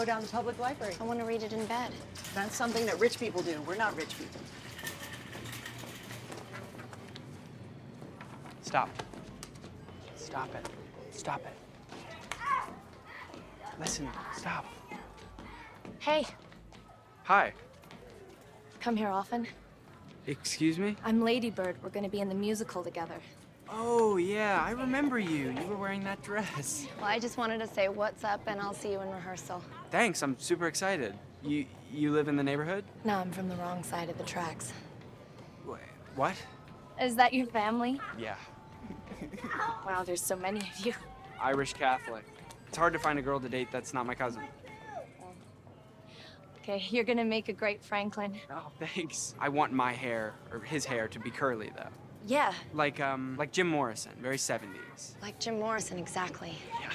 Go down to the public library. I want to read it in bed. That's something that rich people do. We're not rich people. Stop. Stop it. Stop it. Listen, stop. Hey, Hi. come here often. Excuse me? I'm Ladybird. We're gonna be in the musical together. Oh, yeah, I remember you. You were wearing that dress. Well, I just wanted to say what's up, and I'll see you in rehearsal. Thanks, I'm super excited. You you live in the neighborhood? No, I'm from the wrong side of the tracks. Wait, what? Is that your family? Yeah. Wow, there's so many of you. Irish Catholic. It's hard to find a girl to date that's not my cousin. Okay, you're gonna make a great Franklin. Oh, thanks. I want my hair, or his hair, to be curly, though. Yeah, Like, um, like Jim Morrison, very 70s. like Jim Morrison, exactly. Yeah.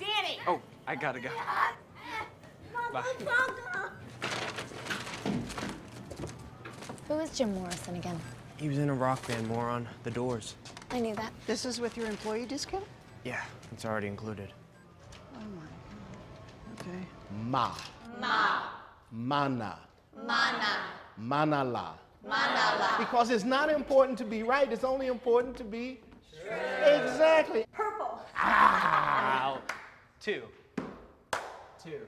Danny! Oh, I gotta go. Bye. Who is Jim Morrison again? He was in a rock band, moron. The Doors. I knew that. This is with your employee discount? Yeah, it's already included. Oh my. Okay. Ma. Ma. Mana. Mana. Manala. Manala. Because it's not important to be right, it's only important to be Exactly. Ow. Two. Two.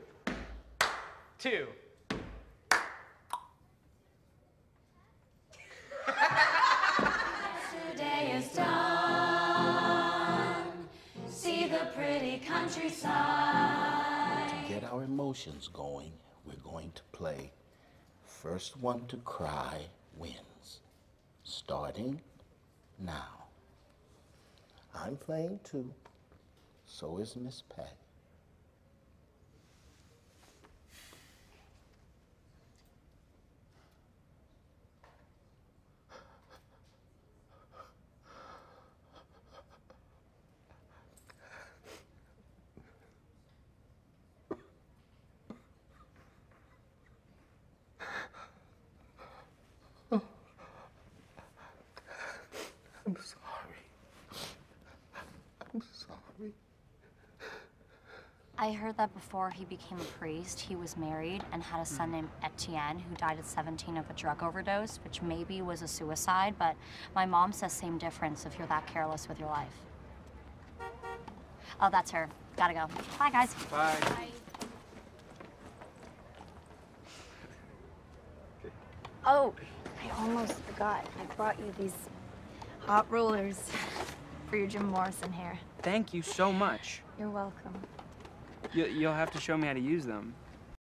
Two. Today is done. See the pretty countryside. To get our emotions going, we're going to play First One to Cry Wins. Starting now. I'm playing too. So is Miss Pat. I'm sorry. I'm sorry. I heard that before he became a priest, he was married and had a son hmm. named Etienne who died at 17 of a drug overdose, which maybe was a suicide, but my mom says same difference if you're that careless with your life. Oh, that's her. Gotta go. Bye, guys. Bye. Oh, I almost forgot. I brought you these hot rollers for your Jim Morrison hair. Thank you so much. You're welcome. You, you'll have to show me how to use them.